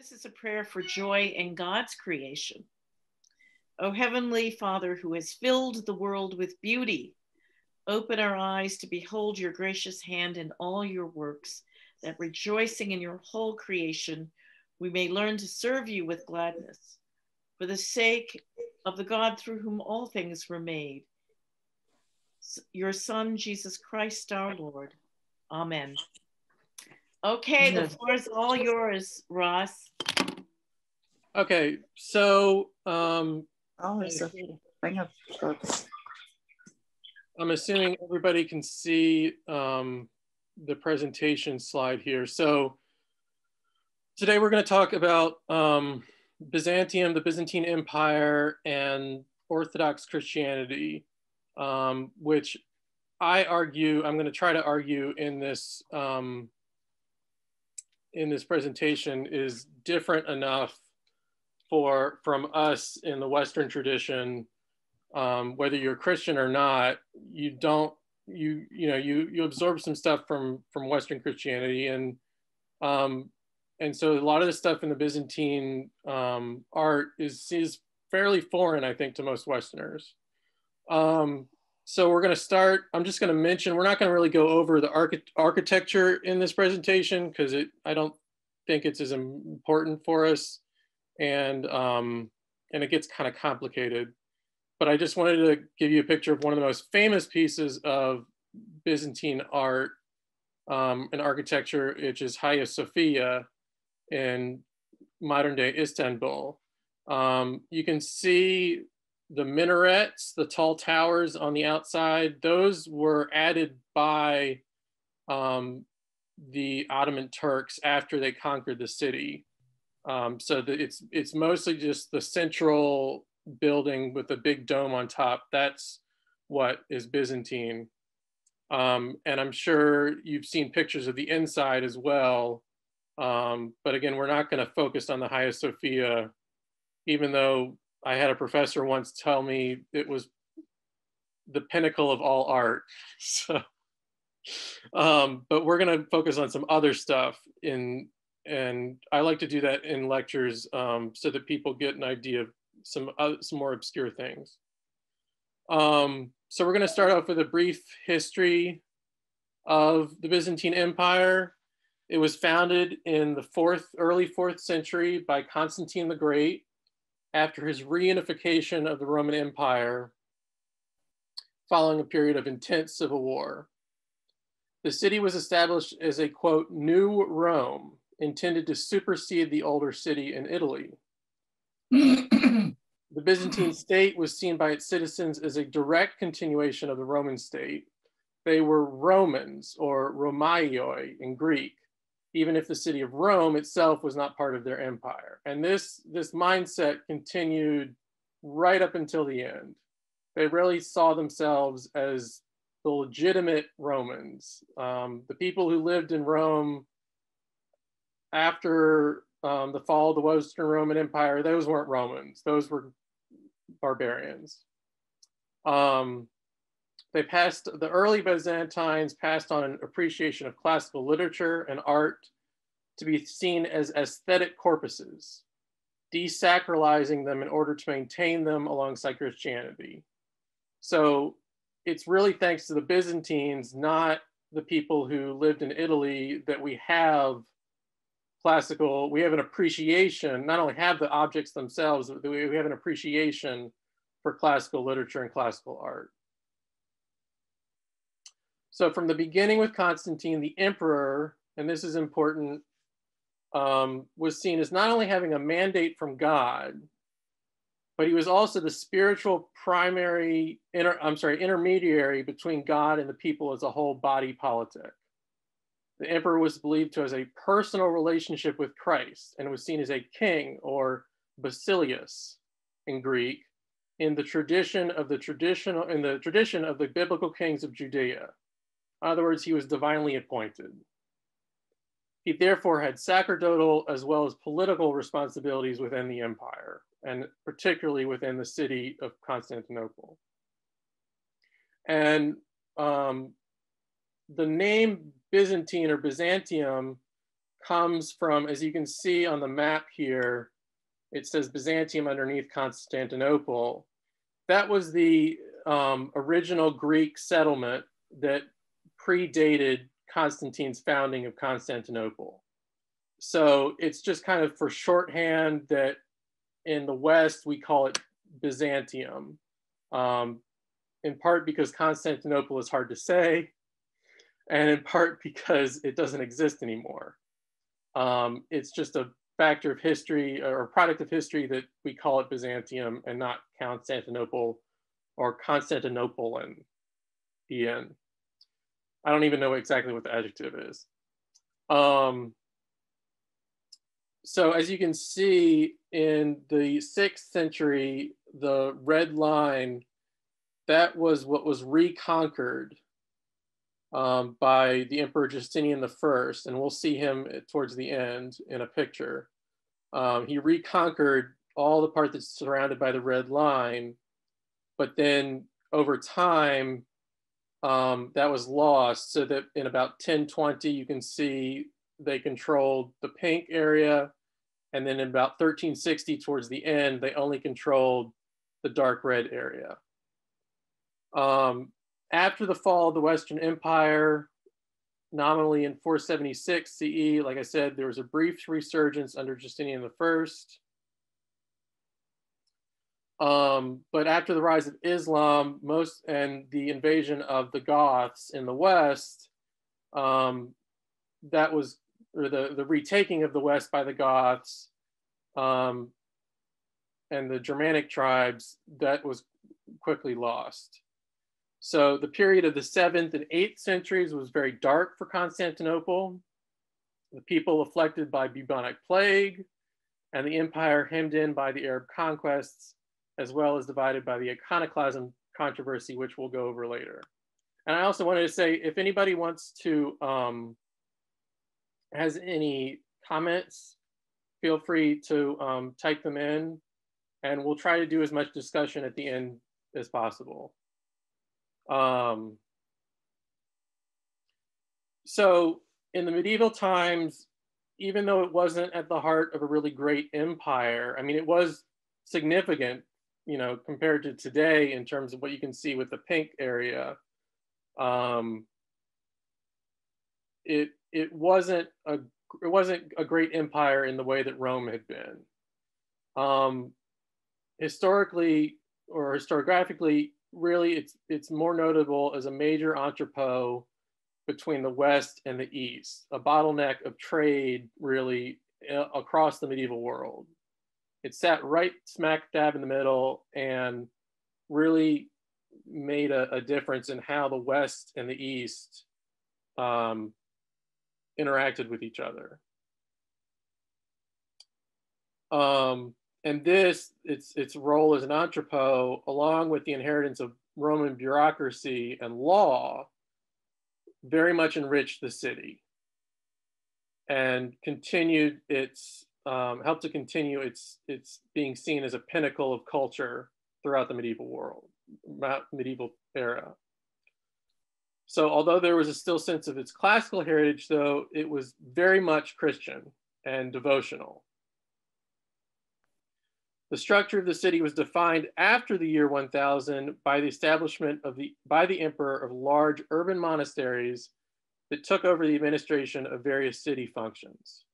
This is a prayer for joy in God's creation. O Heavenly Father, who has filled the world with beauty, open our eyes to behold your gracious hand in all your works, that rejoicing in your whole creation, we may learn to serve you with gladness. For the sake of the God through whom all things were made, your Son, Jesus Christ our Lord. Amen. Okay, the floor is all yours, Ross. Okay, so um, oh, it's a thing of books. I'm assuming everybody can see um, the presentation slide here. So today we're going to talk about um, Byzantium, the Byzantine Empire, and Orthodox Christianity, um, which I argue, I'm going to try to argue in this um, in this presentation is different enough for from us in the Western tradition, um, whether you're Christian or not, you don't you you know you you absorb some stuff from from Western Christianity and um, and so a lot of the stuff in the Byzantine um, art is is fairly foreign, I think, to most Westerners. Um, so we're going to start. I'm just going to mention. We're not going to really go over the archi architecture in this presentation because it. I don't think it's as important for us, and um, and it gets kind of complicated. But I just wanted to give you a picture of one of the most famous pieces of Byzantine art um, and architecture, which is Hagia Sophia in modern day Istanbul. Um, you can see the minarets, the tall towers on the outside, those were added by um, the Ottoman Turks after they conquered the city. Um, so the, it's it's mostly just the central building with a big dome on top. That's what is Byzantine. Um, and I'm sure you've seen pictures of the inside as well. Um, but again, we're not going to focus on the Hagia Sophia, even though I had a professor once tell me it was the pinnacle of all art. So, um, but we're going to focus on some other stuff in, and I like to do that in lectures um, so that people get an idea of some uh, some more obscure things. Um, so we're going to start off with a brief history of the Byzantine Empire. It was founded in the fourth, early fourth century by Constantine the Great after his reunification of the Roman Empire following a period of intense civil war. The city was established as a quote, new Rome intended to supersede the older city in Italy. the Byzantine state was seen by its citizens as a direct continuation of the Roman state. They were Romans or Romaioi in Greek, even if the city of Rome itself was not part of their empire. And this, this mindset continued right up until the end. They really saw themselves as the legitimate Romans, um, the people who lived in Rome after um, the fall of the Western Roman Empire, those weren't Romans, those were barbarians. Um, they passed, the early Byzantines passed on an appreciation of classical literature and art to be seen as aesthetic corpuses, desacralizing them in order to maintain them alongside Christianity. So it's really thanks to the Byzantines, not the people who lived in Italy, that we have classical, we have an appreciation, not only have the objects themselves, but we have an appreciation for classical literature and classical art. So from the beginning with Constantine, the emperor, and this is important, um, was seen as not only having a mandate from God, but he was also the spiritual primary, inter, I'm sorry, intermediary between God and the people as a whole body politic. The emperor was believed to have a personal relationship with Christ and was seen as a king or basileus in Greek in the tradition of the traditional in the tradition of the biblical kings of Judea. In other words, he was divinely appointed. He therefore had sacerdotal as well as political responsibilities within the empire, and particularly within the city of Constantinople. And um, the name Byzantine or Byzantium comes from, as you can see on the map here, it says Byzantium underneath Constantinople. That was the um, original Greek settlement that predated Constantine's founding of Constantinople. So it's just kind of for shorthand that in the West we call it Byzantium, um, in part because Constantinople is hard to say, and in part because it doesn't exist anymore. Um, it's just a factor of history or product of history that we call it Byzantium and not Constantinople or constantinople Constantinopolitan. I don't even know exactly what the adjective is. Um, so as you can see in the sixth century, the red line, that was what was reconquered um, by the Emperor Justinian I, and we'll see him towards the end in a picture. Um, he reconquered all the part that's surrounded by the red line, but then over time, um, that was lost so that in about 1020, you can see they controlled the pink area. And then in about 1360 towards the end, they only controlled the dark red area. Um, after the fall of the Western Empire, nominally in 476 CE, like I said, there was a brief resurgence under Justinian I. Um, but after the rise of Islam, most and the invasion of the Goths in the West, um, that was or the the retaking of the West by the Goths um, and the Germanic tribes that was quickly lost. So the period of the seventh and eighth centuries was very dark for Constantinople. The people afflicted by bubonic plague and the empire hemmed in by the Arab conquests as well as divided by the iconoclasm controversy, which we'll go over later. And I also wanted to say, if anybody wants to, um, has any comments, feel free to um, type them in and we'll try to do as much discussion at the end as possible. Um, so in the medieval times, even though it wasn't at the heart of a really great empire, I mean, it was significant you know, compared to today in terms of what you can see with the pink area, um, it it wasn't a it wasn't a great empire in the way that Rome had been. Um, historically or historiographically, really, it's it's more notable as a major entrepot between the West and the East, a bottleneck of trade really uh, across the medieval world it sat right smack dab in the middle and really made a, a difference in how the West and the East um, interacted with each other. Um, and this, its, its role as an entrepot, along with the inheritance of Roman bureaucracy and law, very much enriched the city and continued its um, helped to continue its its being seen as a pinnacle of culture throughout the medieval world, medieval era. So although there was a still sense of its classical heritage, though, it was very much Christian and devotional. The structure of the city was defined after the year 1000 by the establishment of the by the emperor of large urban monasteries that took over the administration of various city functions.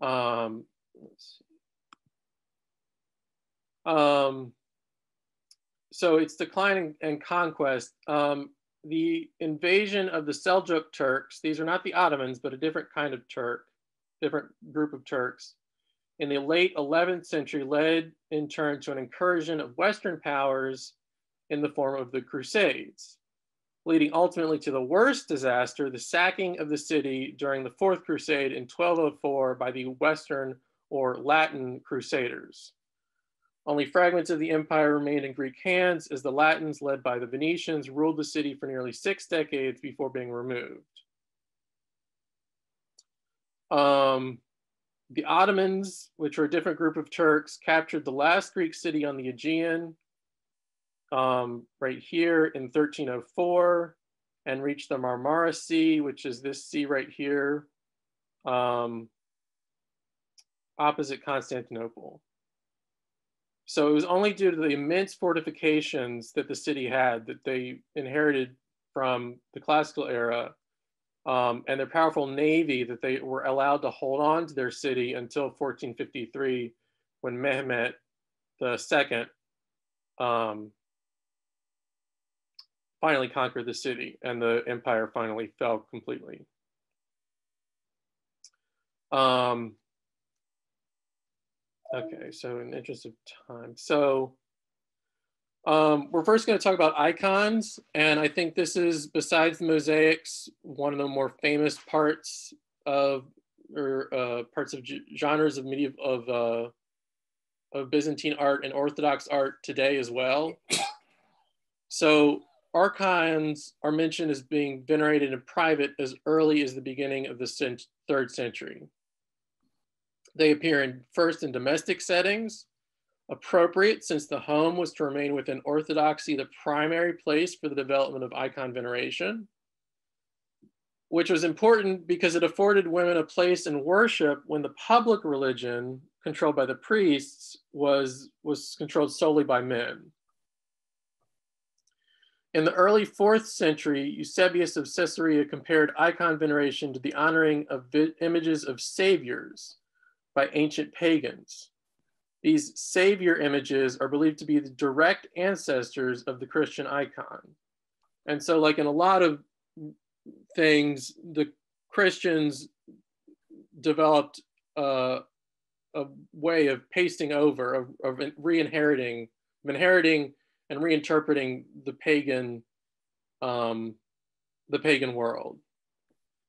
Um, um, so it's decline and, conquest. Um, the invasion of the Seljuk Turks, these are not the Ottomans, but a different kind of Turk, different group of Turks, in the late 11th century led in turn to an incursion of Western powers in the form of the Crusades leading ultimately to the worst disaster, the sacking of the city during the Fourth Crusade in 1204 by the Western or Latin Crusaders. Only fragments of the empire remained in Greek hands as the Latins, led by the Venetians, ruled the city for nearly six decades before being removed. Um, the Ottomans, which were a different group of Turks, captured the last Greek city on the Aegean um, right here in 1304. and reached the Marmara Sea, which is this sea right here, um, opposite Constantinople. So it was only due to the immense fortifications that the city had that they inherited from the classical era um, and their powerful navy that they were allowed to hold on to their city until 1453 when Mehmet II um, finally conquered the city and the empire finally fell completely. Um, okay, so in the interest of time. So um, we're first going to talk about icons, and I think this is, besides the mosaics, one of the more famous parts of, or uh, parts of genres of medieval, of, uh, of Byzantine art and Orthodox art today as well. So icons are mentioned as being venerated in private as early as the beginning of the third century. They appear in first in domestic settings, appropriate since the home was to remain within orthodoxy the primary place for the development of icon veneration, which was important because it afforded women a place in worship when the public religion controlled by the priests was, was controlled solely by men. In the early fourth century, Eusebius of Caesarea compared icon veneration to the honoring of images of saviors by ancient pagans. These savior images are believed to be the direct ancestors of the Christian icon. And so, like in a lot of things, the Christians developed uh, a way of pasting over, of, of re-inheriting, inheriting and reinterpreting the pagan, um, the pagan world.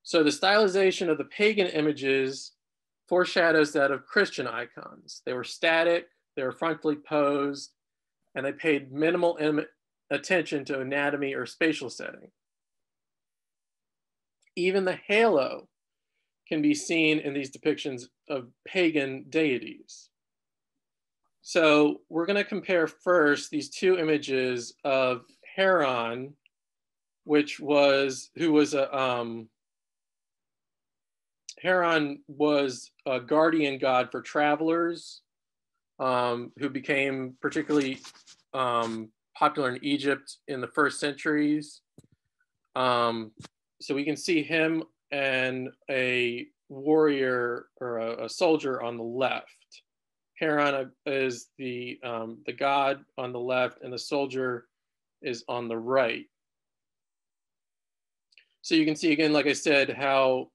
So the stylization of the pagan images foreshadows that of Christian icons. They were static, they were frontally posed, and they paid minimal attention to anatomy or spatial setting. Even the halo can be seen in these depictions of pagan deities. So we're going to compare first these two images of Heron, which was who was a um, Heron was a guardian god for travelers, um, who became particularly um, popular in Egypt in the first centuries. Um, so we can see him and a warrior or a, a soldier on the left. Heron is the, um, the god on the left and the soldier is on the right. So you can see again, like I said, how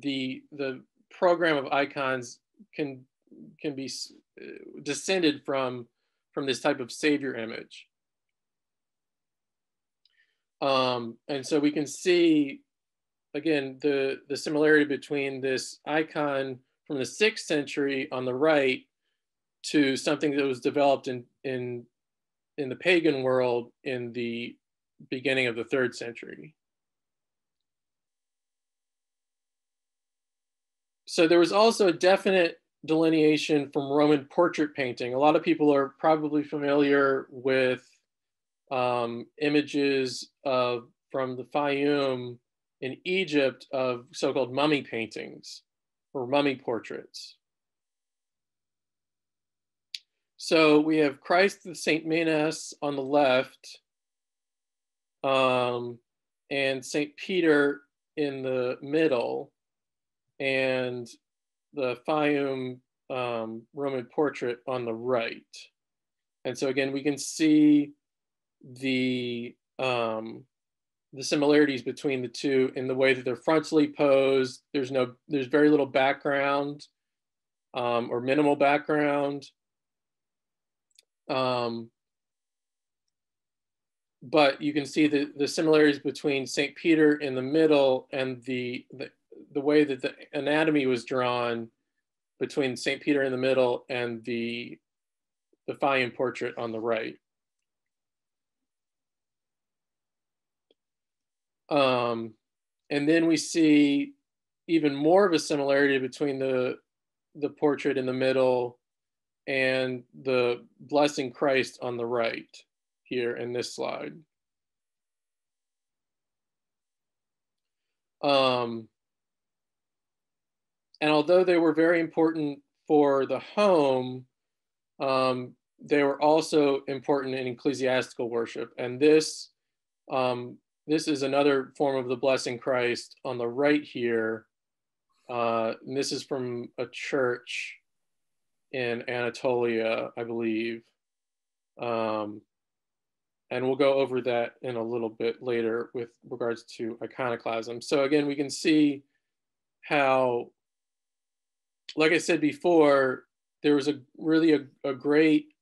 the, the program of icons can, can be uh, descended from, from this type of savior image. Um, and so we can see, again, the, the similarity between this icon from the sixth century on the right to something that was developed in, in, in the pagan world in the beginning of the third century. So there was also a definite delineation from Roman portrait painting. A lot of people are probably familiar with um, images of, from the Fayum in Egypt of so-called mummy paintings or mummy portraits. So we have Christ the Saint Menas on the left um, and Saint Peter in the middle and the Fayum um, Roman portrait on the right. And so again, we can see the um, the similarities between the two in the way that they're frontally posed. There's no, there's very little background um, or minimal background. Um, but you can see the, the similarities between St. Peter in the middle and the, the, the way that the anatomy was drawn between St. Peter in the middle and the, the Fayum portrait on the right. Um, and then we see even more of a similarity between the, the portrait in the middle and the blessing Christ on the right here in this slide. Um, and although they were very important for the home, um, they were also important in ecclesiastical worship. And this, um, this is another form of the blessing Christ on the right here. Uh, and this is from a church in Anatolia, I believe. Um, and we'll go over that in a little bit later with regards to iconoclasm. So again, we can see how, like I said before, there was a really a, a great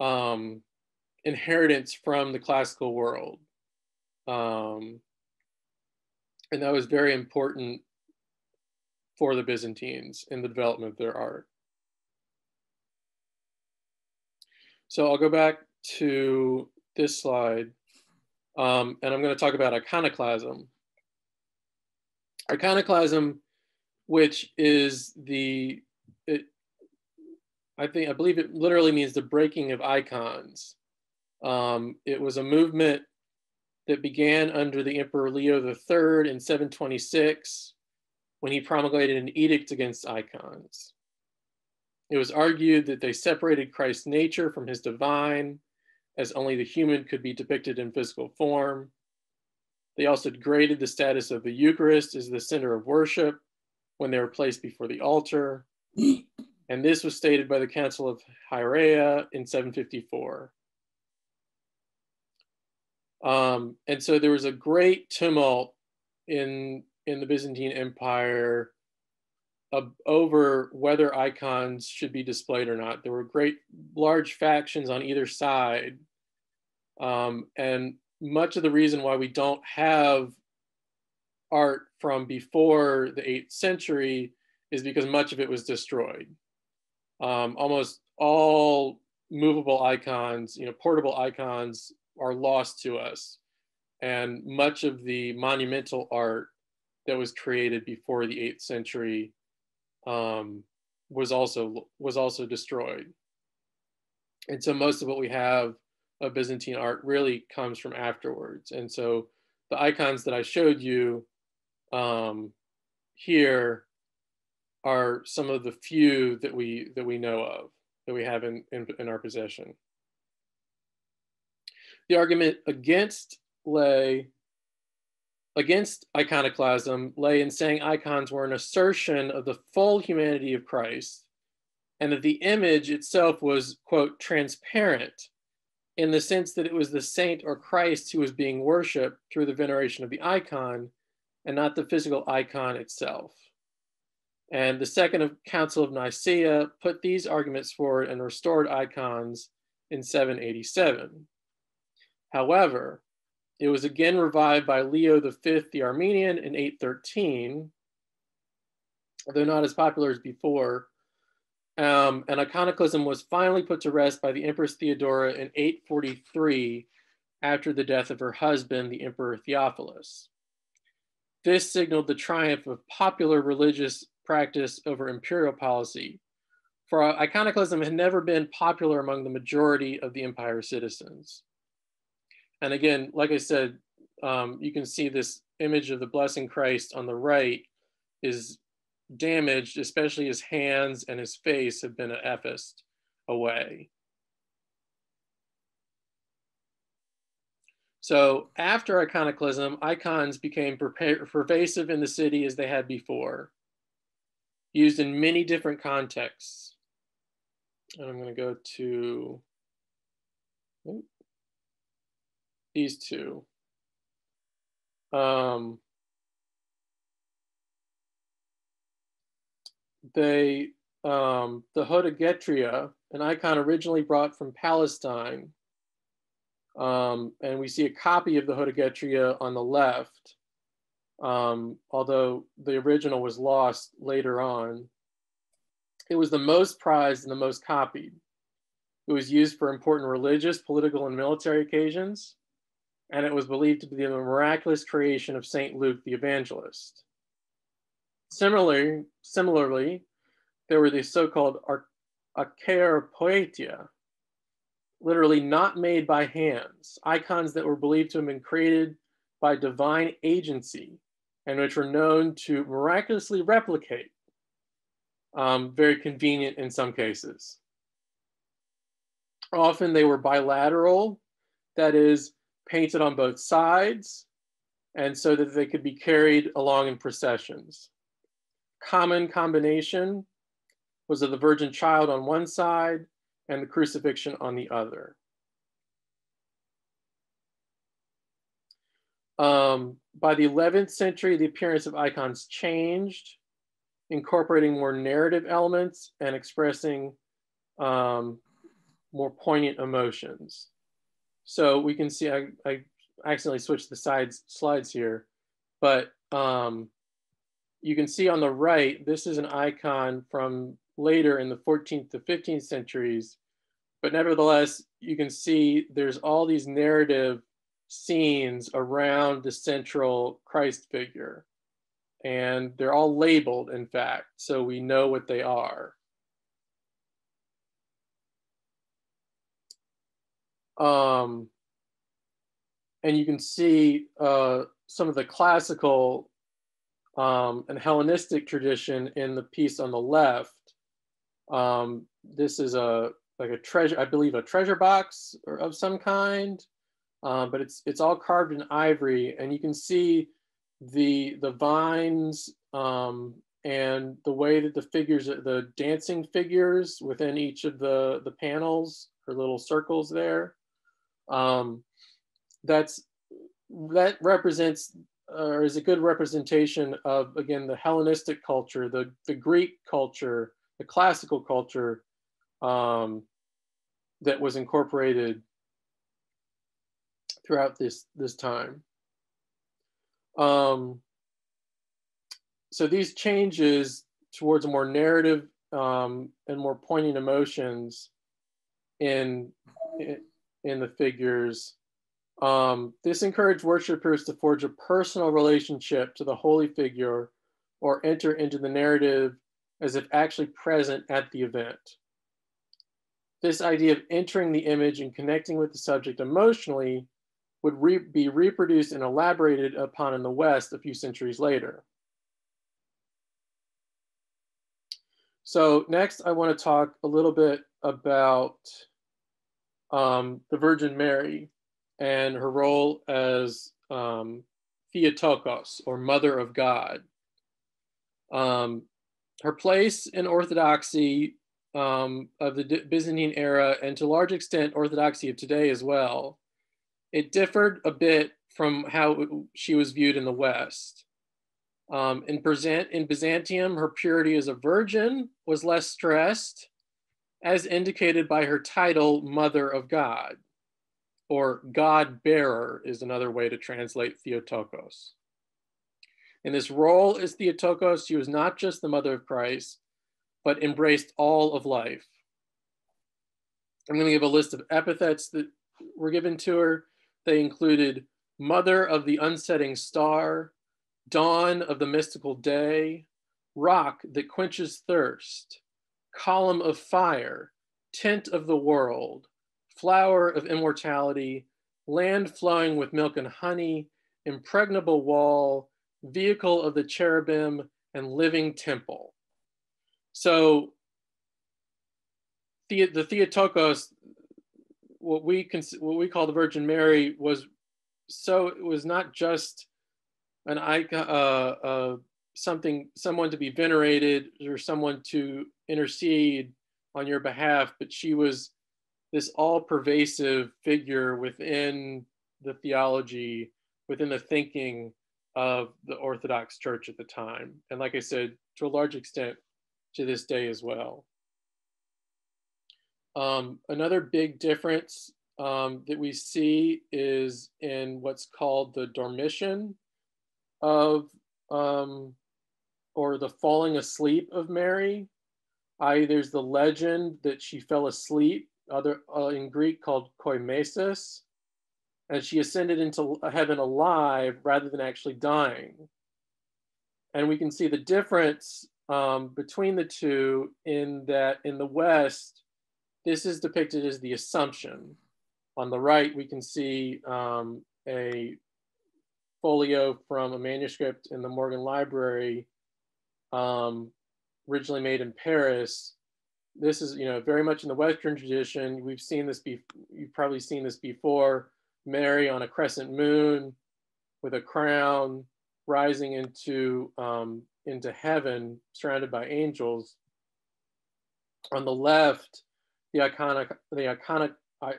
um, inheritance from the classical world. Um, and that was very important for the Byzantines in the development of their art. So I'll go back to this slide, um, and I'm going to talk about iconoclasm. Iconoclasm, which is the, it, I think, I believe it literally means the breaking of icons. Um, it was a movement that began under the Emperor Leo III in 726 when he promulgated an edict against icons. It was argued that they separated Christ's nature from his divine, as only the human could be depicted in physical form. They also degraded the status of the Eucharist as the center of worship when they were placed before the altar. And this was stated by the Council of Hieria in 754. Um, and so there was a great tumult in, in the Byzantine Empire over whether icons should be displayed or not. There were great large factions on either side. Um, and much of the reason why we don't have art from before the 8th century is because much of it was destroyed. Um, almost all movable icons, you know, portable icons are lost to us. And much of the monumental art that was created before the 8th century um, was also was also destroyed. And so most of what we have of Byzantine art really comes from afterwards. And so the icons that I showed you um, here are some of the few that we that we know of that we have in, in, in our possession. The argument against lay against iconoclasm lay in saying icons were an assertion of the full humanity of Christ and that the image itself was, quote, transparent in the sense that it was the saint or Christ who was being worshiped through the veneration of the icon and not the physical icon itself. And the Second Council of Nicaea put these arguments forward and restored icons in 787. However, it was again revived by Leo V the Armenian in 813, though not as popular as before. Um, and iconoclasm was finally put to rest by the Empress Theodora in 843 after the death of her husband, the Emperor Theophilus. This signaled the triumph of popular religious practice over imperial policy, for iconoclasm had never been popular among the majority of the empire's citizens. And again, like I said, um, you can see this image of the blessing Christ on the right is damaged, especially his hands and his face have been effaced away. So after iconoclasm, icons became pervasive in the city as they had before, used in many different contexts. And I'm going to go to, these two. Um, they, um, the Hodegetria, an icon originally brought from Palestine, um, and we see a copy of the Hodegetria on the left, um, although the original was lost later on. It was the most prized and the most copied. It was used for important religious, political, and military occasions and it was believed to be the miraculous creation of St. Luke the evangelist. Similarly, similarly there were the so-called Poetia, literally not made by hands, icons that were believed to have been created by divine agency and which were known to miraculously replicate. Um, very convenient in some cases. Often they were bilateral, that is, painted on both sides, and so that they could be carried along in processions. Common combination was of the Virgin Child on one side and the crucifixion on the other. Um, by the 11th century, the appearance of icons changed, incorporating more narrative elements and expressing um, more poignant emotions. So we can see, I, I accidentally switched the sides slides here, but um, you can see on the right, this is an icon from later in the 14th to 15th centuries, but nevertheless, you can see there's all these narrative scenes around the central Christ figure. And they're all labeled, in fact, so we know what they are. Um, and you can see uh, some of the classical um, and Hellenistic tradition in the piece on the left. Um, this is a like a treasure, I believe, a treasure box or of some kind, uh, but it's it's all carved in ivory, and you can see the the vines um, and the way that the figures, the dancing figures within each of the the panels or little circles there. Um, that's that represents or is a good representation of again the Hellenistic culture, the the Greek culture, the classical culture um, that was incorporated throughout this this time. Um, so these changes towards a more narrative um, and more poignant emotions in the figures um, this encouraged worshipers to forge a personal relationship to the holy figure or enter into the narrative as if actually present at the event. This idea of entering the image and connecting with the subject emotionally would re be reproduced and elaborated upon in the West a few centuries later. So next I wanna talk a little bit about um, the Virgin Mary and her role as um, Theotokos, or Mother of God. Um, her place in Orthodoxy um, of the Byzantine era, and to a large extent, Orthodoxy of today as well, it differed a bit from how she was viewed in the West. Um, in, present, in Byzantium, her purity as a virgin was less stressed, as indicated by her title, Mother of God or God bearer is another way to translate Theotokos. In this role as Theotokos, she was not just the mother of Christ, but embraced all of life. I'm going to give a list of epithets that were given to her. They included mother of the unsetting star, dawn of the mystical day, rock that quenches thirst, column of fire, tent of the world, flower of immortality, land flowing with milk and honey, impregnable wall, vehicle of the cherubim, and living temple. So the, the Theotokos, what we what we call the Virgin Mary, was so it was not just an icon, uh, something, someone to be venerated or someone to intercede on your behalf, but she was this all pervasive figure within the theology, within the thinking of the Orthodox Church at the time. And like I said, to a large extent, to this day as well. Um, another big difference um, that we see is in what's called the dormition of, um, or the falling asleep of Mary. I, there's the legend that she fell asleep other uh, in Greek called koimesis, and she ascended into heaven alive rather than actually dying. And we can see the difference um, between the two in that in the West, this is depicted as the Assumption. On the right, we can see um, a folio from a manuscript in the Morgan Library, um, originally made in Paris. This is, you know, very much in the Western tradition. We've seen this be, you've probably seen this before. Mary on a crescent moon with a crown rising into um, into heaven, surrounded by angels. On the left, the iconic the iconic uh,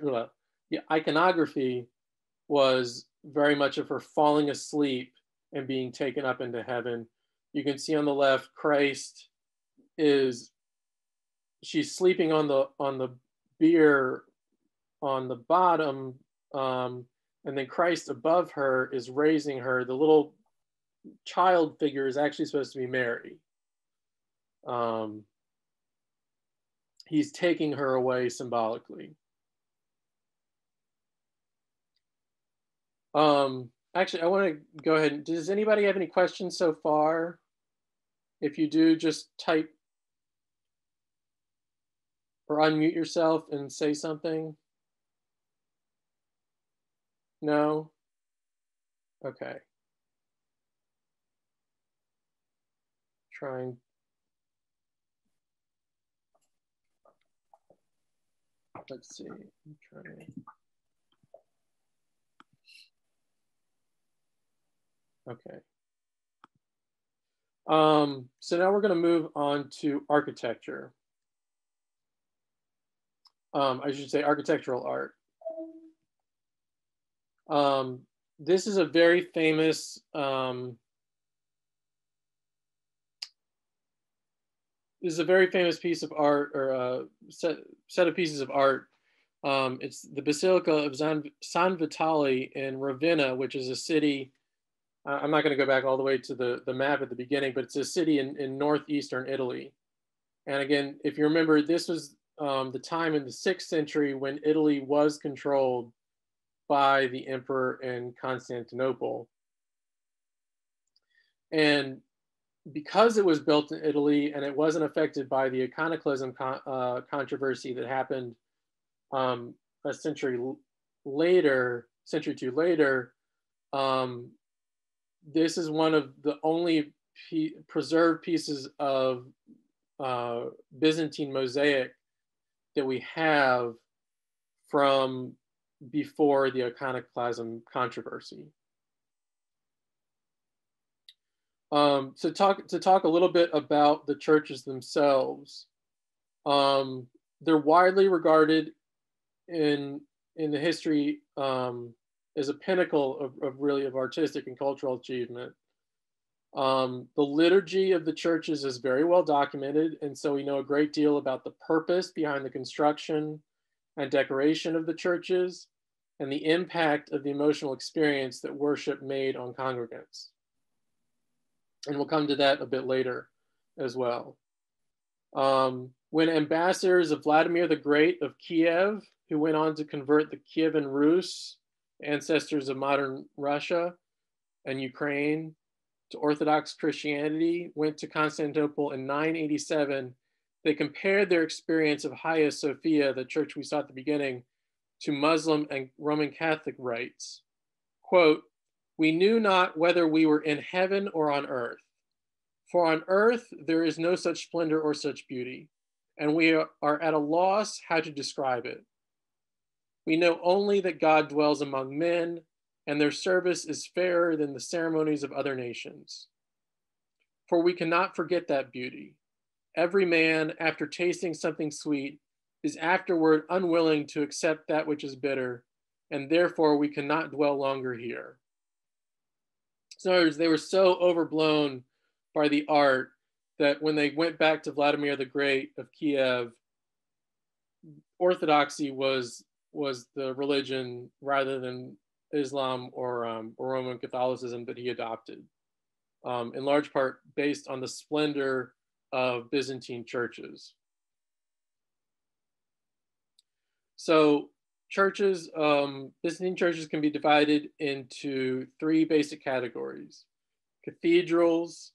the iconography was very much of her falling asleep and being taken up into heaven. You can see on the left, Christ is she's sleeping on the on the bier on the bottom, um, and then Christ above her is raising her. The little child figure is actually supposed to be Mary. Um, he's taking her away symbolically. Um, actually, I want to go ahead. Does anybody have any questions so far? If you do, just type or unmute yourself and say something. No? Okay. Trying. Let's see. I'm trying. Okay. Um, so now we're going to move on to architecture. Um, I should say architectural art. Um, this is a very famous um, this is a very famous piece of art or a set, set of pieces of art. Um, it's the Basilica of San, San Vitale in Ravenna, which is a city I'm not going to go back all the way to the, the map at the beginning, but it's a city in, in northeastern Italy. And again, if you remember, this was um, the time in the sixth century when Italy was controlled by the emperor in Constantinople. And because it was built in Italy and it wasn't affected by the iconoclasm con uh, controversy that happened um, a century later, century two later, um, this is one of the only preserved pieces of uh, Byzantine mosaic that we have from before the iconoclasm controversy. Um, to talk to talk a little bit about the churches themselves, um, they're widely regarded in in the history um, is a pinnacle of, of really of artistic and cultural achievement. Um, the liturgy of the churches is very well documented, and so we know a great deal about the purpose behind the construction and decoration of the churches and the impact of the emotional experience that worship made on congregants. And we'll come to that a bit later as well. Um, when ambassadors of Vladimir the Great of Kiev, who went on to convert the Kievan Rus ancestors of modern Russia and Ukraine to Orthodox Christianity, went to Constantinople in 987. They compared their experience of Hagia Sophia, the church we saw at the beginning, to Muslim and Roman Catholic rites. Quote, we knew not whether we were in heaven or on earth. For on earth there is no such splendor or such beauty, and we are at a loss how to describe it. We know only that God dwells among men, and their service is fairer than the ceremonies of other nations. For we cannot forget that beauty. Every man, after tasting something sweet, is afterward unwilling to accept that which is bitter, and therefore we cannot dwell longer here. So, in other words, they were so overblown by the art that when they went back to Vladimir the Great of Kiev, orthodoxy was was the religion rather than Islam or, um, Roman Catholicism that he adopted, um, in large part based on the splendor of Byzantine churches. So churches, um, Byzantine churches can be divided into three basic categories. Cathedrals,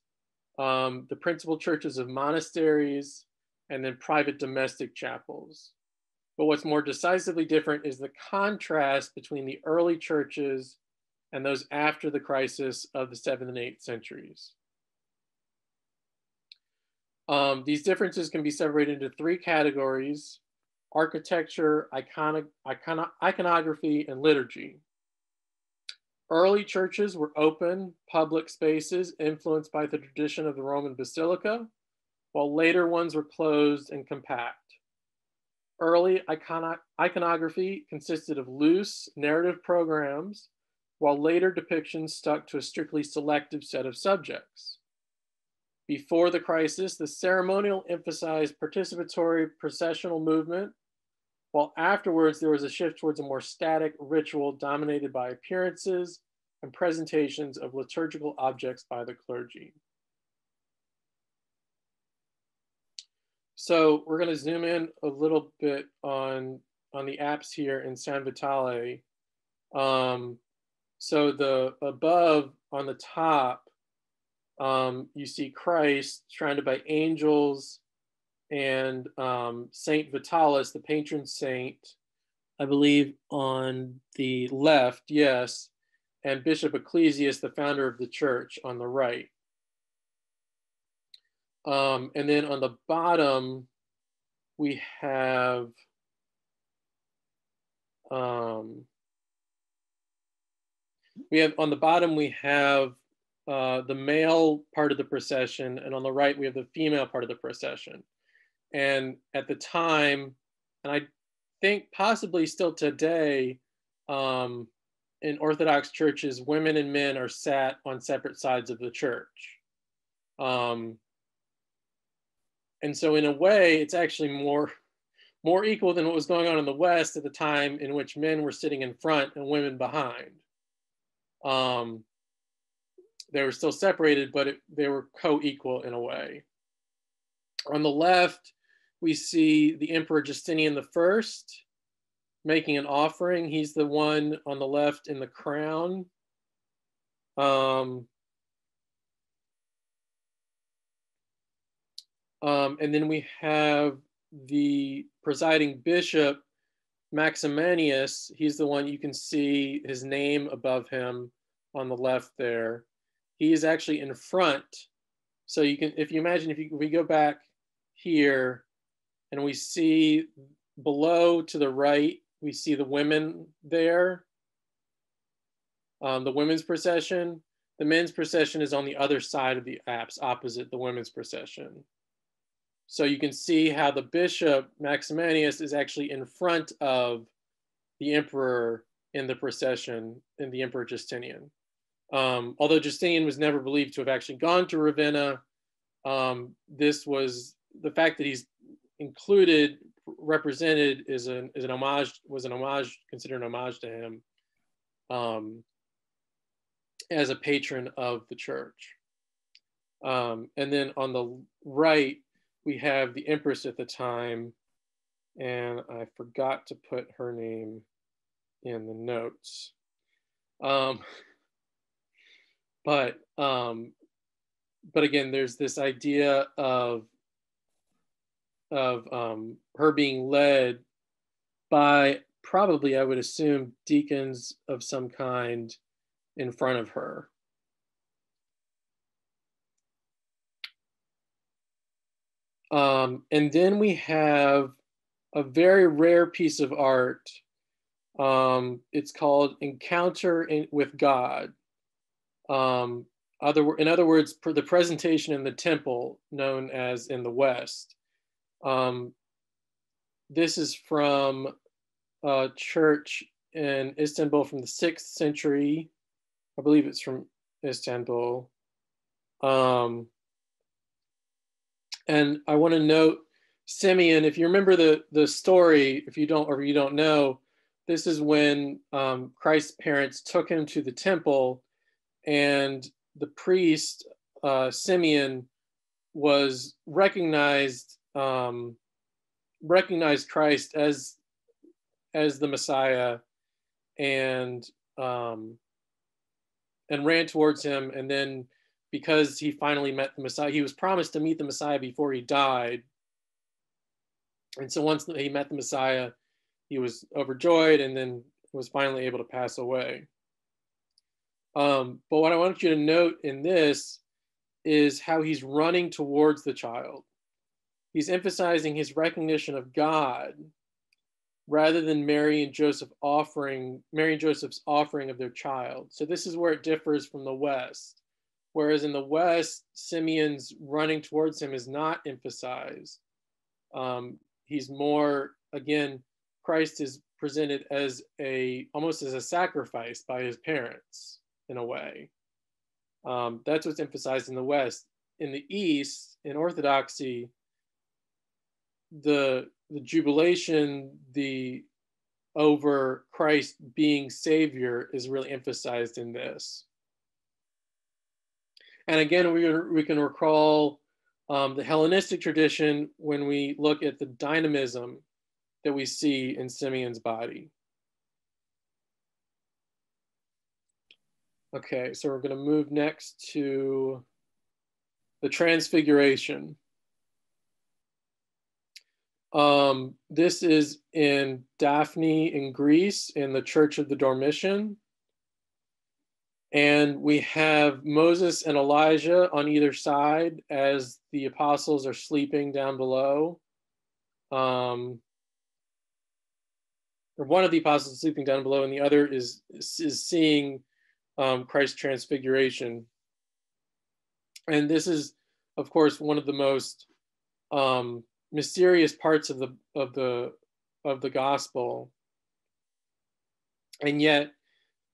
um, the principal churches of monasteries, and then private domestic chapels. But what's more decisively different is the contrast between the early churches and those after the crisis of the 7th and 8th centuries. Um, these differences can be separated into three categories architecture, iconic, icon, iconography, and liturgy. Early churches were open, public spaces influenced by the tradition of the Roman Basilica, while later ones were closed and compact. Early icono iconography consisted of loose narrative programs, while later depictions stuck to a strictly selective set of subjects. Before the crisis, the ceremonial emphasized participatory processional movement, while afterwards there was a shift towards a more static ritual dominated by appearances and presentations of liturgical objects by the clergy. So we're going to zoom in a little bit on, on the apse here in San Vitale. Um, so the above on the top um, you see Christ surrounded by angels and um, Saint Vitalis, the patron saint, I believe on the left, yes, and Bishop Ecclesius, the founder of the church, on the right. Um, and then on the bottom, we have um, we have on the bottom we have uh, the male part of the procession, and on the right we have the female part of the procession. And at the time, and I think possibly still today, um, in Orthodox churches, women and men are sat on separate sides of the church. Um, and so in a way, it's actually more more equal than what was going on in the West at the time in which men were sitting in front and women behind. Um, they were still separated, but it, they were co-equal in a way. On the left, we see the Emperor Justinian I making an offering. He's the one on the left in the crown. Um, um, and then we have the presiding bishop, Maximianus. He's the one you can see his name above him on the left there he is actually in front. So you can, if you imagine, if, you, we go back here and we see below to the right, we see the women there, um, the women's procession. The men's procession is on the other side of the apse, opposite the women's procession. So you can see how the bishop, Maximianus, is actually in front of the emperor in the procession, in the emperor Justinian. Um, although Justinian was never believed to have actually gone to Ravenna, um, this was the fact that he's included, represented is an, is an homage, was an homage, considered an homage to him um, as a patron of the church. Um, and then on the right, we have the empress at the time, and I forgot to put her name in the notes. Um, but um but again there's this idea of of um her being led by probably i would assume deacons of some kind in front of her um and then we have a very rare piece of art um it's called encounter in, with god um, other, in other words, the presentation in the temple, known as in the West. Um, this is from a church in Istanbul from the sixth century. I believe it's from Istanbul. Um, and I want to note Simeon, if you remember the, the story, if you don't, or you don't know, this is when um, Christ's parents took him to the temple and the priest uh, Simeon was recognized um, recognized Christ as as the Messiah and um, and ran towards him. And then because he finally met the Messiah he was promised to meet the Messiah before he died and so once he met the Messiah he was overjoyed and then was finally able to pass away Um, but what I want you to note in this is how he's running towards the child. He's emphasizing his recognition of God rather than Mary and Joseph offering Mary and Joseph's offering of their child. So this is where it differs from the West. Whereas in the West, Simeon's running towards him is not emphasized. Um, he's more again, Christ is presented as a almost as a sacrifice by his parents in a way. Um, that's what's emphasized in the West. In the East, in Orthodoxy, the the jubilation, the over Christ being Savior is really emphasized in this. And again, we, we can recall um, the Hellenistic tradition when we look at the dynamism that we see in Simeon's body. Okay, so we're going to move next to the Transfiguration. Um, this is in Daphni in Greece in the Church of the Dormition. And we have Moses and Elijah on either side as the apostles are sleeping down below. Um, or one of the apostles is sleeping down below, and the other is is seeing um, Christ's transfiguration. And this is, of course, one of the most um, mysterious parts of the of the of the gospel. And yet,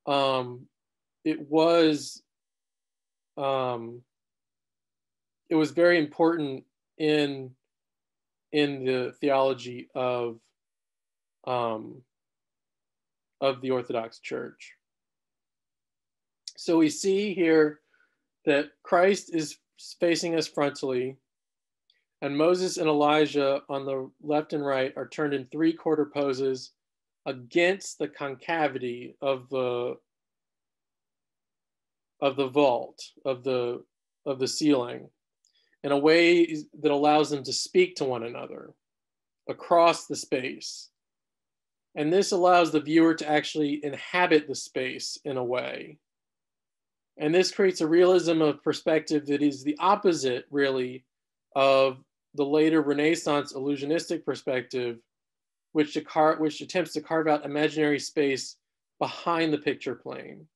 um, it was um, it was very important in in the theology of um, of the Orthodox Church. So we see here that Christ is facing us frontally, and Moses and Elijah on the left and right are turned in three quarter poses against the concavity of the of the vault of the of the ceiling in a way that allows them to speak to one another across the space. And this allows the viewer to actually inhabit the space in a way. And this creates a realism of perspective that is the opposite really of the later renaissance illusionistic perspective which, to car- which attempts to carve out imaginary space behind the picture plane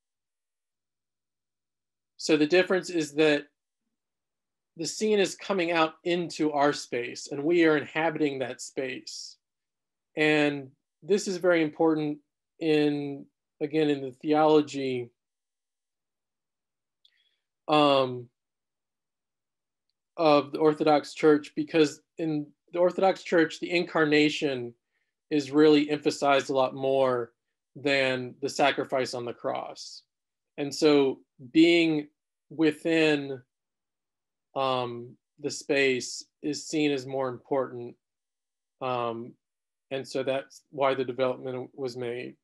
so the difference is that the scene is coming out into our space and we are inhabiting that space. And this is very important in, again, in the theology um, of the Orthodox Church, because in the Orthodox Church, the incarnation is really emphasized a lot more than the sacrifice on the cross. And so being within um, the space is seen as more important. Um, and so that's why the development was made.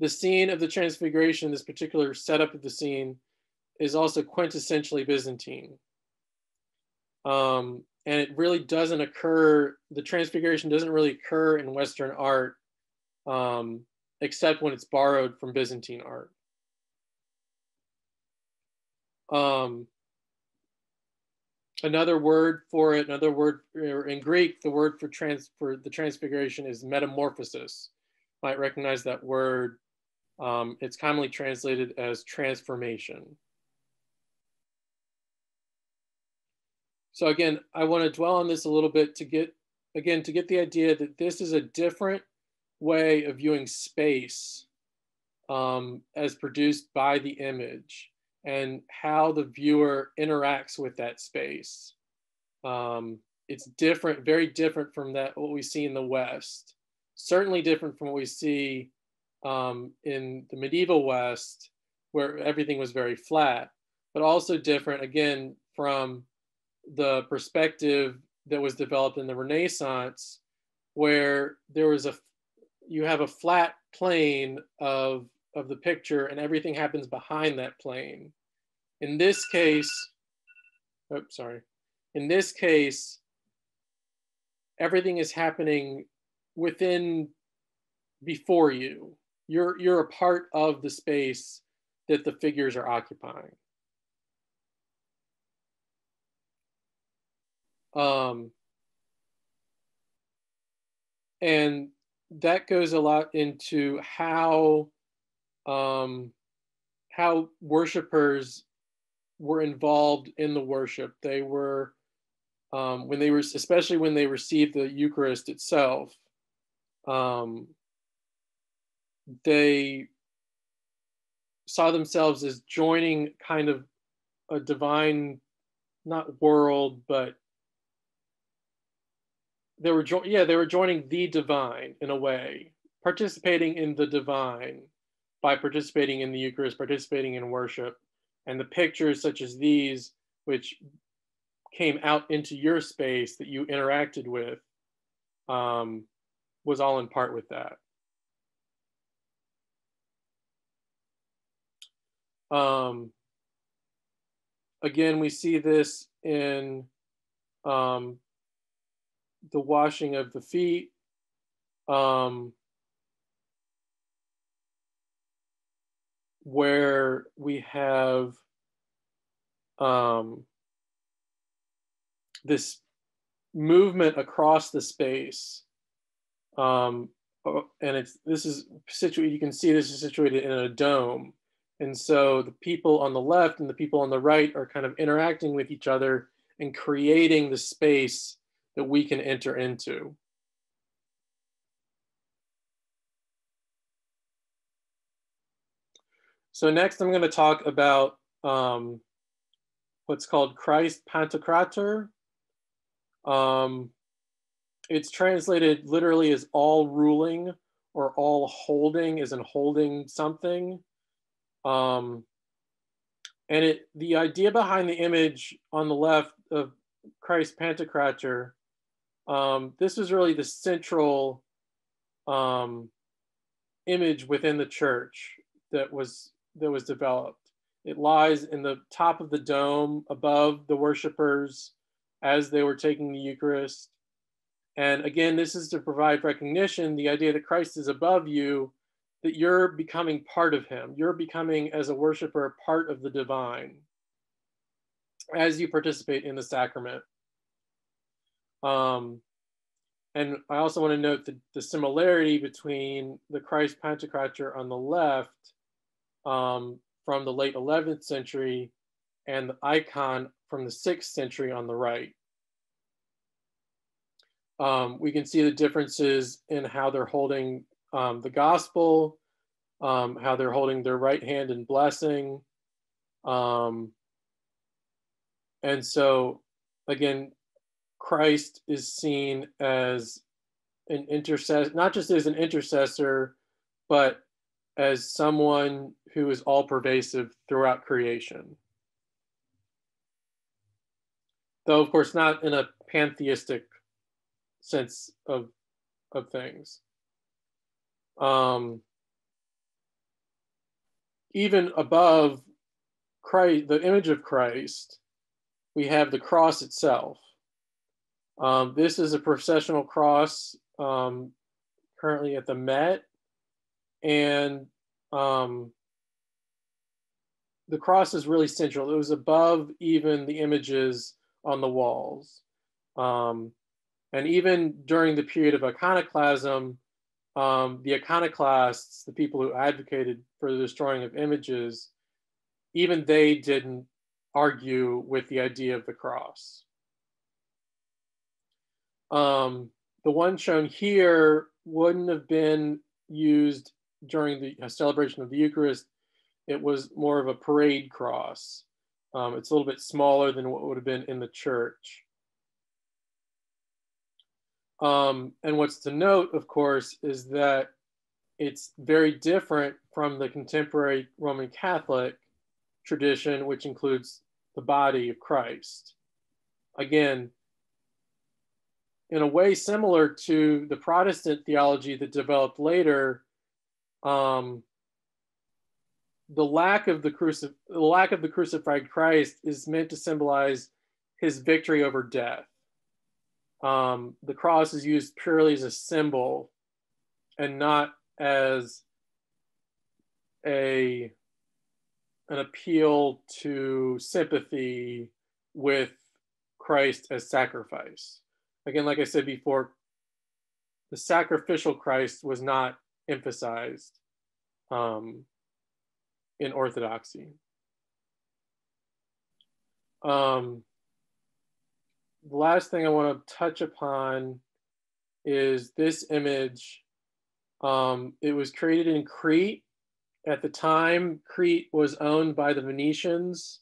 The scene of the Transfiguration, this particular setup of the scene, is also quintessentially Byzantine. Um, and it really doesn't occur, the Transfiguration doesn't really occur in Western art um, except when it's borrowed from Byzantine art. Um, another word for it, another word in Greek, the word for trans for the transfiguration is metamorphosis. might recognize that word. Um, it's commonly translated as transformation. So again, I want to dwell on this a little bit to get, again, to get the idea that this is a different way of viewing space um, as produced by the image and how the viewer interacts with that space. Um, it's different, very different from that what we see in the West. Certainly different from what we see um, in the medieval West, where everything was very flat, but also different again from the perspective that was developed in the Renaissance, where there was a you have a flat plane of of the picture and everything happens behind that plane. In this case, oh, sorry. In this case, everything is happening within, before you. you're you're a part of the space that the figures are occupying. Um, and that goes a lot into how um, how worshipers were involved in the worship. They were um, when they were especially when they received the Eucharist itself. Um, they saw themselves as joining kind of a divine, not world, but they were jo- yeah they were joining the divine in a way, participating in the divine by participating in the Eucharist, participating in worship, and the pictures such as these, which came out into your space that you interacted with, um, was all in part with that. Um, again, we see this in um, the washing of the feet. Um, where we have um, this movement across the space um, and it's this is situated you can see this is situated in a dome and so the people on the left and the people on the right are kind of interacting with each other and creating the space that we can enter into. So next I'm going to talk about um, what's called Christ Pantocrator. Um, it's translated literally as all ruling or all holding as in holding something. Um, and it the idea behind the image on the left of Christ Pantocrator, um, this was really the central um, image within the church that was that was developed. It lies in the top of the dome above the worshipers as they were taking the Eucharist. And again, this is to provide recognition the idea that Christ is above you that you're becoming part of him. You're becoming, as a worshiper, part of the divine as you participate in the sacrament. Um, and I also want to note the, the similarity between the Christ Pantocrator on the left um, from the late 11th century and the icon from the 6th century on the right. Um, we can see the differences in how they're holding um, the gospel, um, how they're holding their right hand in blessing. Um, and so, again, Christ is seen as an intercessor, not just as an intercessor, but as someone who is all pervasive throughout creation. Though, of course, not in a pantheistic sense of, of things um, even above Christ, the image of Christ, we have the cross itself. Um, this is a processional cross um, currently at the Met, and um, the cross is really central. It was above even the images on the walls. Um, and even during the period of iconoclasm, um, the iconoclasts, the people who advocated for the destroying of images, even they didn't argue with the idea of the cross. Um, the one shown here wouldn't have been used during the celebration of the Eucharist. It was more of a parade cross. Um, it's a little bit smaller than what would have been in the church. Um, and what's to note, of course, is that it's very different from the contemporary Roman Catholic tradition, which includes the body of Christ. Again, in a way similar to the Protestant theology that developed later, um, the lack of the, crucif- the lack of the crucified Christ is meant to symbolize his victory over death. Um, the cross is used purely as a symbol and not as a an appeal to sympathy with Christ as sacrifice. Again, like I said before, the sacrificial Christ was not emphasized um, in Orthodoxy. Um, the last thing I want to touch upon is this image. Um, it was created in Crete. At the time, Crete was owned by the Venetians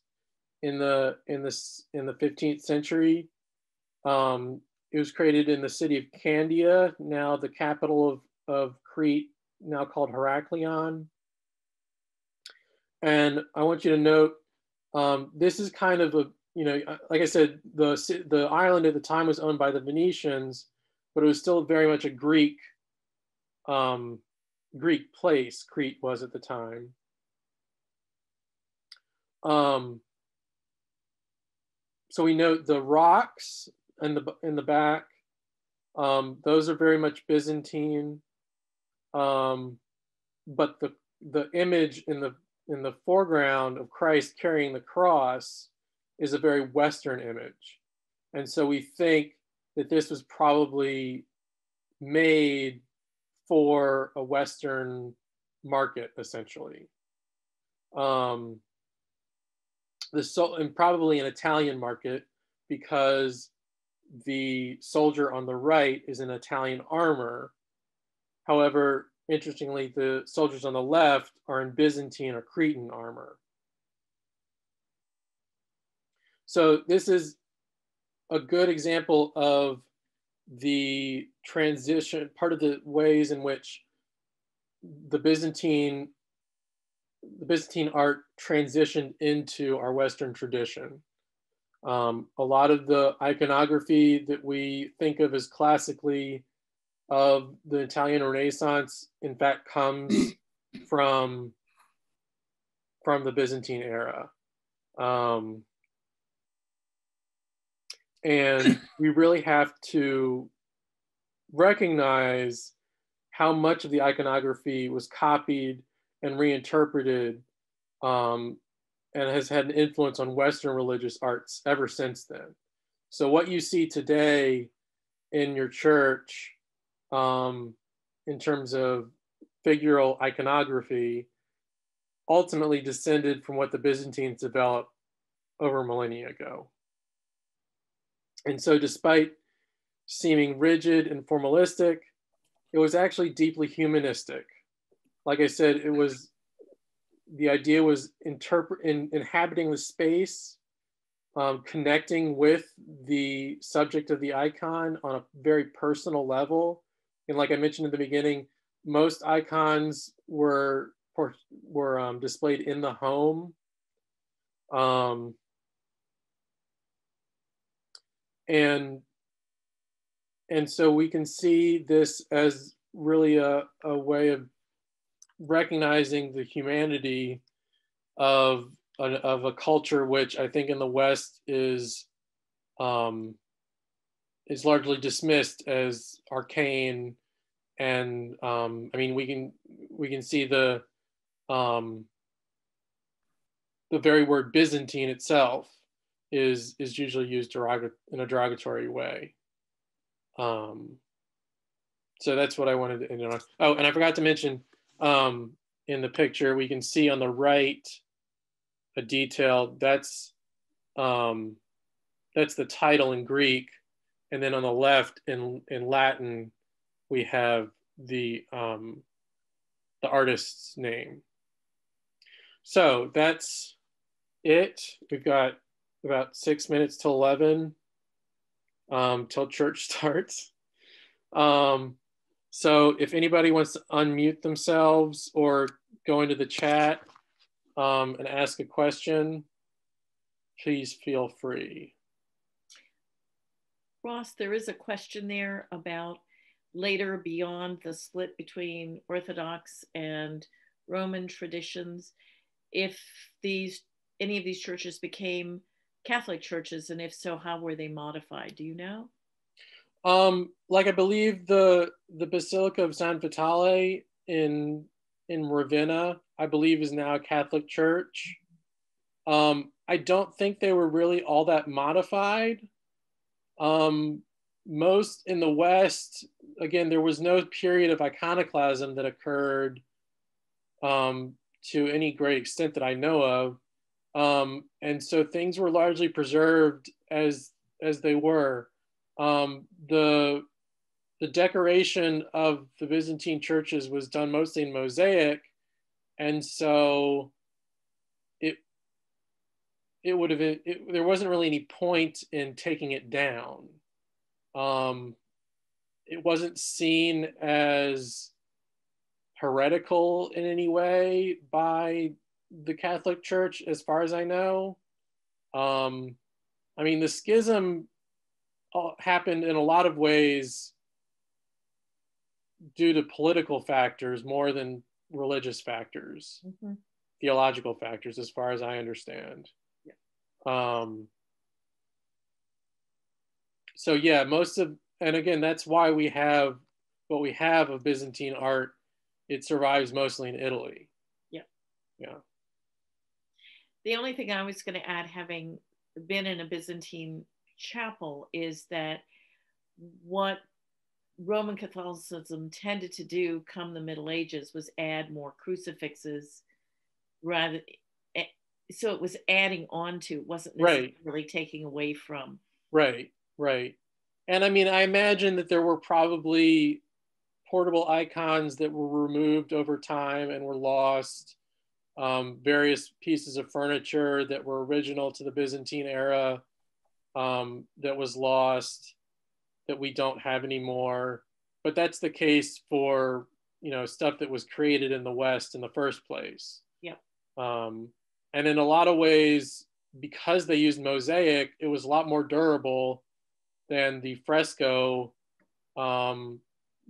in the in the in the 15th century. Um, it was created in the city of Candia, now the capital of, of Crete, now called Heraklion. And I want you to note um, this is kind of a you know like I said the the island at the time was owned by the Venetians, but it was still very much a Greek um, Greek place. Crete was at the time. Um, so we note the rocks in the in the back. Um, those are very much Byzantine. Um, but the the image in the in the foreground of Christ carrying the cross is a very Western image, and so we think that this was probably made for a Western market, essentially. Um, the so and probably an Italian market because the soldier on the right is in Italian armor. However, interestingly, the soldiers on the left are in Byzantine or Cretan armor. So this is a good example of the transition, part of the ways in which the Byzantine the Byzantine art transitioned into our Western tradition. Um, a lot of the iconography that we think of as classically of the Italian Renaissance, in fact, comes from from the Byzantine era. Um, and we really have to recognize how much of the iconography was copied and reinterpreted um, and has had an influence on Western religious arts ever since then. So, what you see today in your church um, in terms of figural iconography ultimately descended from what the Byzantines developed over millennia ago. And so, despite seeming rigid and formalistic, it was actually deeply humanistic like I said, it was the idea was interpret in, inhabiting the space, um, connecting with the subject of the icon on a very personal level. And like I mentioned in the beginning, most icons were were um, displayed in the home. Um, and and so we can see this as really a, a way of recognizing the humanity of a, of a culture which I think in the West is um, is largely dismissed as arcane, and um, I mean we can we can see the um, the very word Byzantine itself is is usually used derog- in a derogatory way. Um, so that's what I wanted to end on. Oh, and I forgot to mention um, in the picture, we can see on the right a detail that's um, that's the title in Greek, and then on the left in in Latin we have the um, the artist's name. So that's it. We've got about six minutes till eleven um, till church starts. Um, so if anybody wants to unmute themselves or go into the chat um, and ask a question, please feel free. Ross, there is a question there about later beyond the split between Orthodox and Roman traditions, if these any of these churches became Catholic churches, and if so, how were they modified? Do you know? Um, like I believe the the Basilica of San Vitale in in Ravenna, I believe is now a Catholic church. Um, I don't think they were really all that modified. Um, most in the West, again, there was no period of iconoclasm that occurred um, to any great extent that I know of. Um, and so things were largely preserved as as they were. Um, the the decoration of the Byzantine churches was done mostly in mosaic, and so it would have it, there wasn't really any point in taking it down. Um, it wasn't seen as heretical in any way by the Catholic Church, as far as I know. Um, I mean, the schism uh, happened in a lot of ways due to political factors more than religious factors, mm-hmm. theological factors, as far as I understand. Um, so yeah, most of, and again, that's why we have what we have of Byzantine art. It survives mostly in Italy. Yeah. Yeah. The only thing I was going to add, having been in a Byzantine chapel, is that what Roman Catholicism tended to do come the Middle Ages was add more crucifixes rather so it was adding on to it wasn't necessarily right. taking away from right right and i mean i imagine that there were probably portable icons that were removed over time and were lost um, various pieces of furniture that were original to the byzantine era um, that was lost that we don't have anymore. But that's the case for you know stuff that was created in the West in the first place. Yeah. Um, and in a lot of ways, because they used mosaic, it was a lot more durable than the fresco um,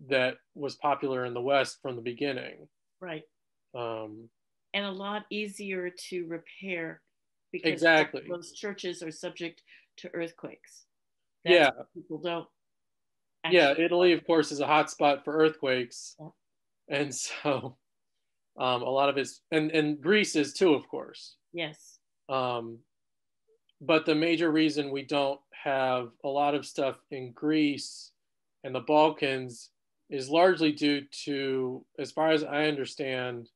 that was popular in the West from the beginning. Right. Um, and a lot easier to repair because exactly those churches are subject to earthquakes. That's yeah. People don't yeah, Italy, of course, is a hotspot for earthquakes, yeah. and so um, a lot of it's and and Greece is too, of course. Yes. Um, but the major reason we don't have a lot of stuff in Greece and the Balkans is largely due to, as far as I understand,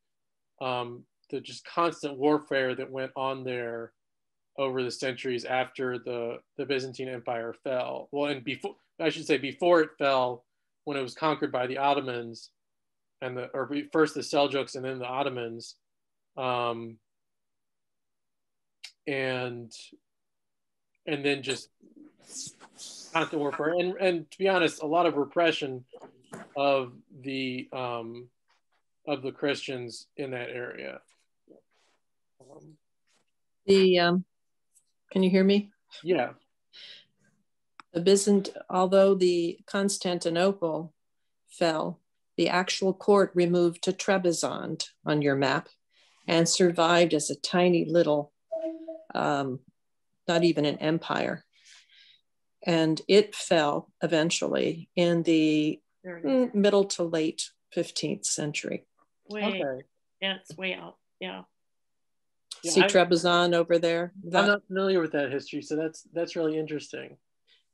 um, the just constant warfare that went on there over the centuries after the, the Byzantine Empire fell. Well, and before I should say before it fell, when it was conquered by the Ottomans, and the or first the Seljuks and then the Ottomans, um, and and then just constant warfare and and to be honest, a lot of repression of the um, of the Christians in that area. Um, the um, can you hear me? Yeah. The Byzant, although the Constantinople fell, the actual court removed to Trebizond on your map and survived as a tiny little, um, not even an empire. And it fell eventually in the middle to late 15th century. Way, okay. Yeah, it's way out. Yeah. yeah See I, Trebizond over there. That, I'm not familiar with that history, so that's that's really interesting.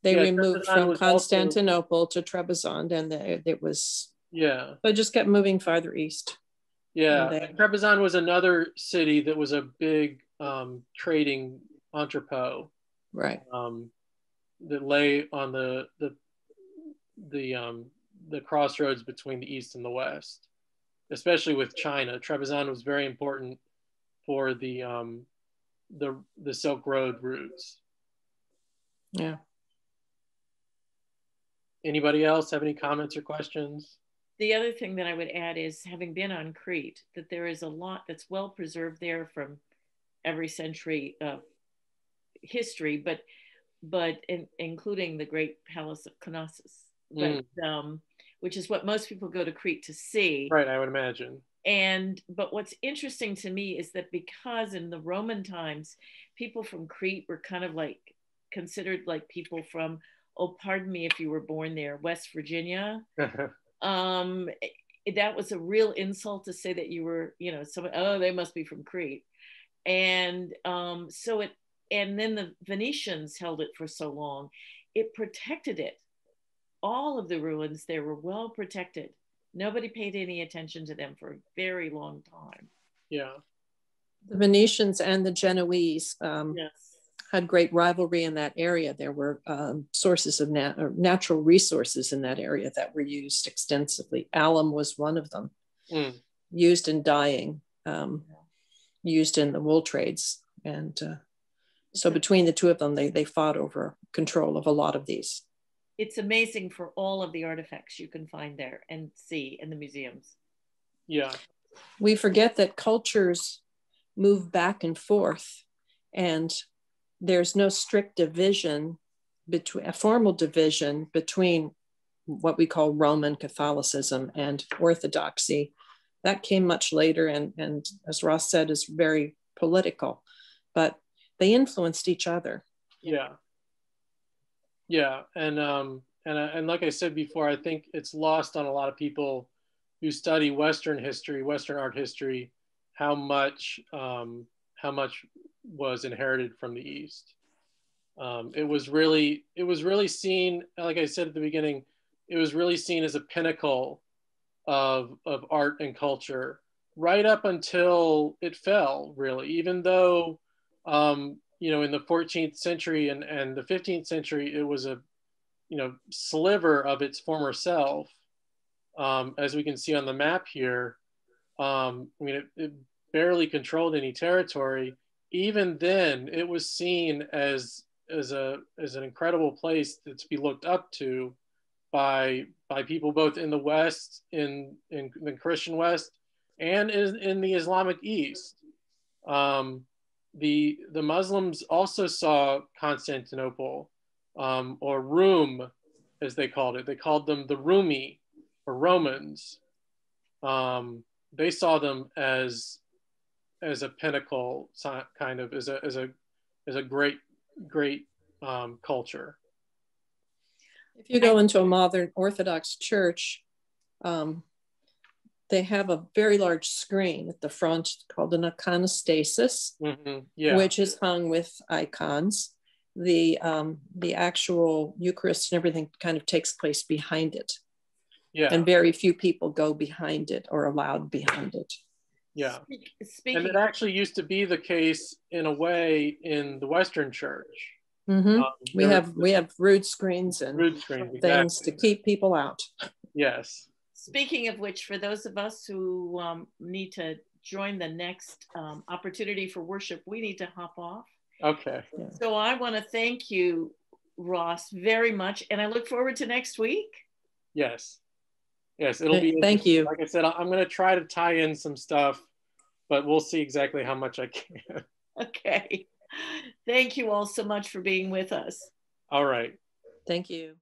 They yeah, removed from Constantinople also, to Trebizond, and they, it was yeah. But just kept moving farther east. Yeah, they, Trebizond was another city that was a big um, trading entrepot. Right. Um, that lay on the the the um, the crossroads between the east and the west, especially with China. Trebizond was very important for the um, the the Silk Road routes. Yeah. Anybody else have any comments or questions? The other thing that I would add is having been on Crete, that there is a lot that's well preserved there from every century of history, but but in, including the great palace of Knossos, but, mm. um, which is what most people go to Crete to see. Right, I would imagine. And but what's interesting to me is that because in the Roman times, people from Crete were kind of like considered like people from oh, pardon me if you were born there, West Virginia. um, that was a real insult to say that you were, you know, some oh they must be from Crete, and um, so it and then the Venetians held it for so long, it protected it. All of the ruins there were well protected. Nobody paid any attention to them for a very long time. Yeah. The Venetians and the Genoese um, Yes. Had great rivalry in that area. There were um, sources of nat- or natural resources in that area that were used extensively. Alum was one of them, Mm. used in dyeing, um, used in the wool trades. And uh, so between the two of them, they, they fought over control of a lot of these. It's amazing for all of the artifacts you can find there and see in the museums. Yeah. we forget that cultures move back and forth and there's no strict division between a formal division between what we call roman catholicism and orthodoxy that came much later and, and as ross said is very political but they influenced each other Yeah. Yeah, and um and uh, and like I said before, I think it's lost on a lot of people who study Western history, Western art history, how much um, how much was inherited from the East. Um, it was really it was really seen, like I said at the beginning, it was really seen as a pinnacle of of art and culture right up until it fell. Really, even though um, you know, in the 14th century and, and the 15th century, it was a, you know, sliver of its former self. Um, as we can see on the map here, um, I mean, it, it barely controlled any territory. Even then, it was seen as as a as an incredible place to be looked up to by by people both in the West, in in the Christian West, and in, in the Islamic East. Um, the the Muslims also saw Constantinople um, or Rum, as they called it. They called them the Rumi or Romans. Um, they saw them as as a pinnacle, kind of as a as a as a great great um, culture. if you go into a modern orthodox church um, they have a very large screen at the front called an iconostasis Mhm. Yeah, which is hung with icons. The um, the actual Eucharist and everything kind of takes place behind it, yeah, and very few people go behind it or allowed behind it. Yeah. Speak- And it actually used to be the case in a way in the Western Church. Mhm. Um, We there have we have rood screens and rood screens, things exactly. to keep people out. Yes. speaking of which, for those of us who um, need to join the next um, opportunity for worship, we need to hop off. Okay. So I want to thank you, Ross, very much. And I look forward to next week. Yes. Yes, it'll be. Thank you. Like I said, I- I'm going to try to tie in some stuff, but we'll see exactly how much I can. Okay. Thank you all so much for being with us. All right. Thank you.